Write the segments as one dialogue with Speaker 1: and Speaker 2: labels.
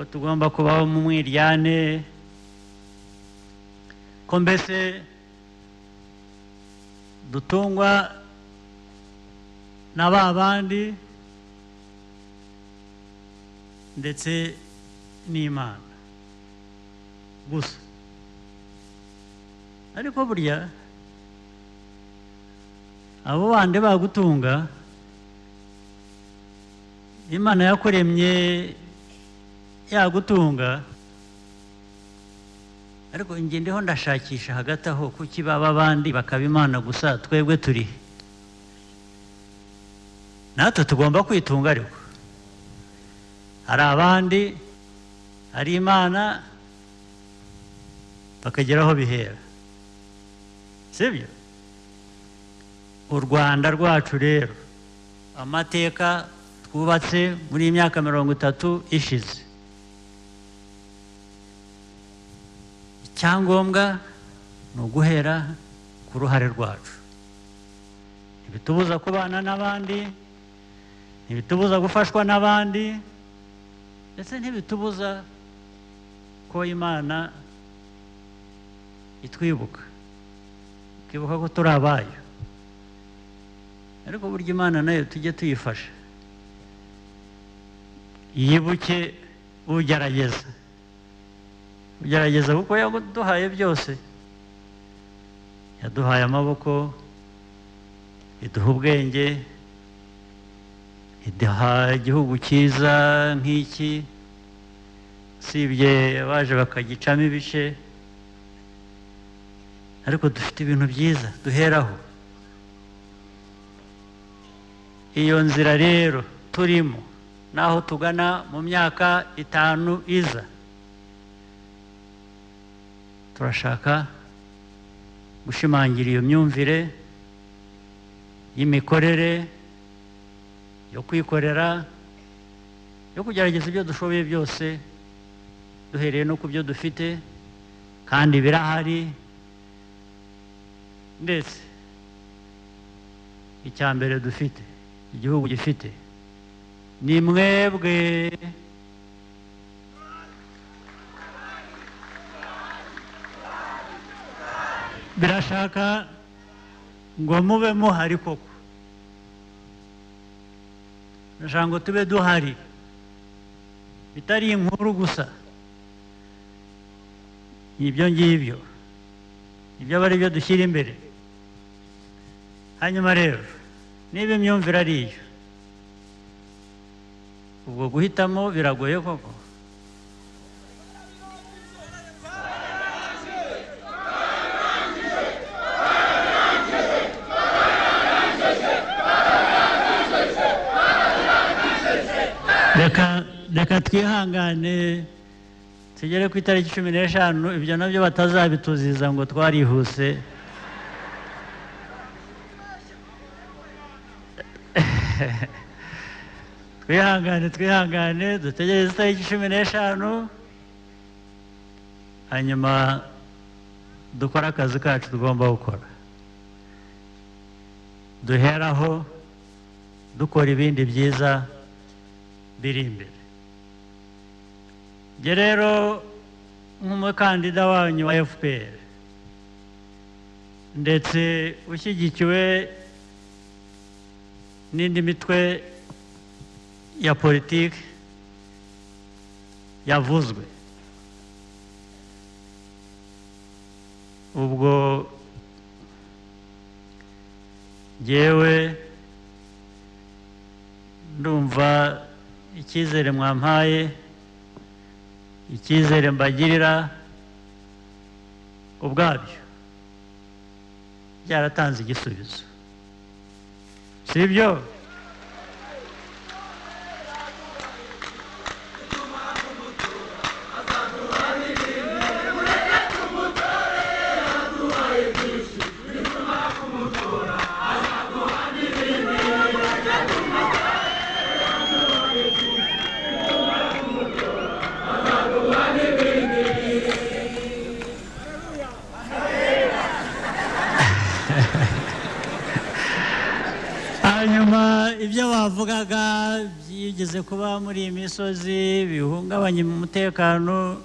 Speaker 1: ko tugomba kubaho mu mwiryane ko mbese dutungwa na ba bandi ndetse n'imana gusa ariko burya abo bandi bagutunga imana yakuremye yagutunga. Ariko njye ndiho ndashakisha hagati aho kuki baba abandi bakaba imana gusa? Twebwe turi natwe tugomba kwitunga ariko. Hari abandi hari imana bakagera aho bihera. Sibyo? U rwanda rwacu rero amateka twubatse muri iyi myaka mirongo itatu ishize. Icyangombwa ni uguhera ku ruhare rwacu. Ntibitubuza kubana n'abandi ntibitubuza gufashwa n'abandi ndetse ntibitubuza ko imana itwibuka ikibuka ko turi abayo. Ariko burya imana na yo tujye tuyifasha yibuke ugerageza. Ugerageza kuko yaduhaye byose yaduhaye amaboko iduha ubwenge iduha igihugu cyiza nk'iki usibye abaje bakagicamo ibice ariko dufite ibintu byiza duheraho iyo nzira rero turimo n'aho tugana mu myaka itanu iza turashaka gushimangira iyo myumvire y'imikorere yo kwikorera yo kugerageza ibyo dushoboye byose duhereye no ku byo dufite kandi birahari. Ndetse icya mbere dufite igihugu gifite ni mwebwe. Birashaka ngo mube muhari koko. Birashaka ngo tube duhari. Bitari inkuru gusa. Ibyo ngibyo. Ibyo aba ari byo dushyira imbere. Hanyuma rero niba imyumvire ari iyo ubwo guhitamo biragoye koko. Reka twihangane tugere ku itariki cumi n'eshanu ibyo na byo batazabituziza ngo twarihuse. Twihangane twihangane dutegereze itariki cumi n'eshanu hanyuma dukore akazi kacu tugomba gukora. Duheraho dukora ibindi byiza biri imbere njye rero nk'umukandida wanyu wa fpr ndetse ushyigikiwe n'indi mitwe ya politiki yavuzwe. Ubwo ngewe ndumva icyizere mwampaye icyizere mbagirira ubwabyo. Byaratanze igisubizo. Si byo? Hanyuma byigeze kuba muri iyi misozi bihungabanya umutekano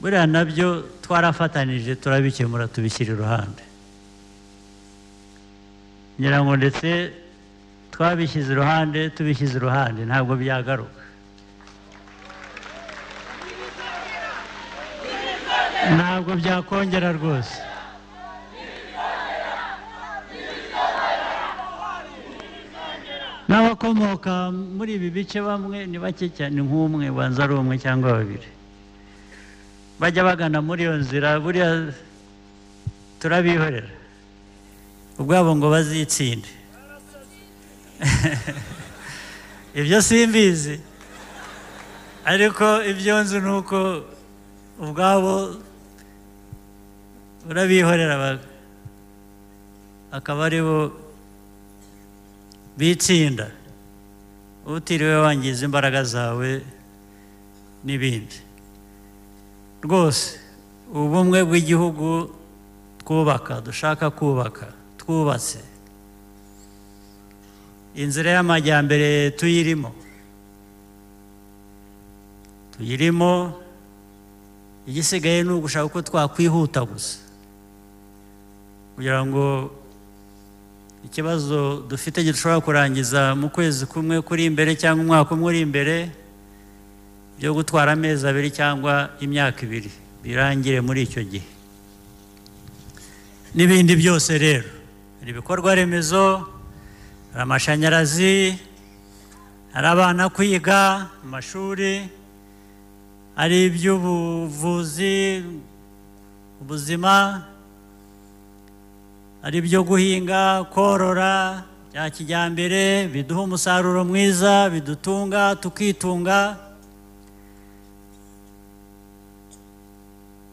Speaker 1: buriya na byo twarafatanije turabikemura tubishyira iruhande. Ngira ngo ndetse twabishyize iruhande tubishyize iruhande ntabwo byagaruka. Ntabwo byakongera rwose. N'abakomoka muri ibi bice bamwe ni bake cyane nk'umwe banza ari umwe cyangwa babiri. Bajya bagana muri iyo nzira buriya turabihorera. Ubwabo ngo bazitsinde. Ibyo simbizi. Ariko ibyo nzi ni uko ubwabo urabihorera ba- akaba ari bo bitsinda. Utiriwe wangiza imbaraga zawe n'ibindi. Rwose ubumwe bw'igihugu twubaka dushaka kubaka twubatse. Inzira y'amajyambere tuyirimo. Tuyirimo igisigaye ni ugushaka uko twakwihuta gusa. Kugira ngo ikibazo dufite gishobora kurangiza mu kwezi kumwe kuri imbere cyangwa umwaka umwe uri imbere byo gutwara amezi abiri cyangwa imyaka ibiri. Birangire muri icyo gihe. N'ibindi byose rero. Hari ibikorwa remezo hari amashanyarazi hari abana kwiga amashuri hari iby'ubuvuzi ubuzima hari ibyo guhinga korora bya kijyambere biduha umusaruro mwiza bidutunga tukitunga.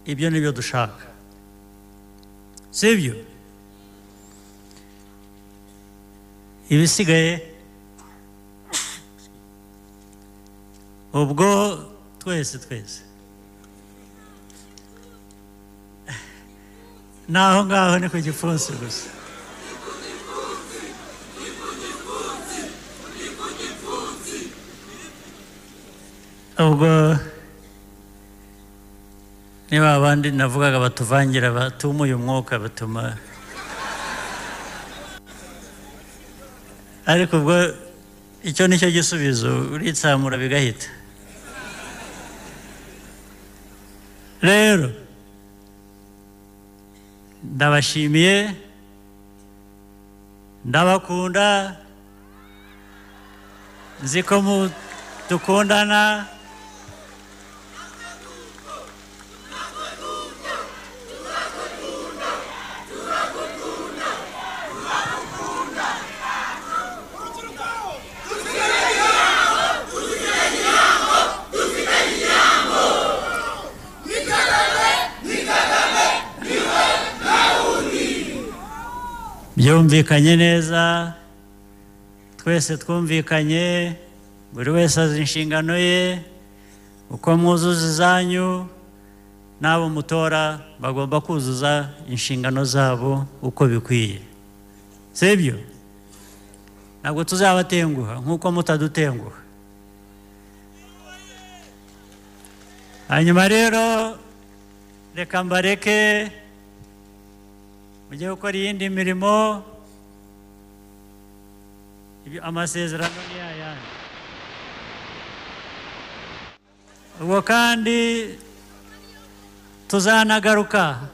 Speaker 1: Ibyo ni byo dushaka. Si byo? Ibisigaye? Ubwo twese twese. Naho ngaho ni ku gipfunsi gusa ubwo niba abandi navugaga batuvangira batumuye umwuka batuma ariko ubwo icyo ni cyo gisubizo uritsamura bigahita. Rero ndabashimiye. Ndabakunda. Nzi ko dukundana. Byumvikanye neza twese twumvikanye buri wese azi inshingano ye uko mwuzuza izanyu n'abo mutora bagomba kuzuza inshingano zabo uko bikwiye. Si byo ntabwo tuzabatenguha nk'uko mutadutenguha. Hanyuma rero reka mbareke mujye gukora iyindi mirimo. Amasezerano ni yayandi ubwo kandi tuzanagaruka.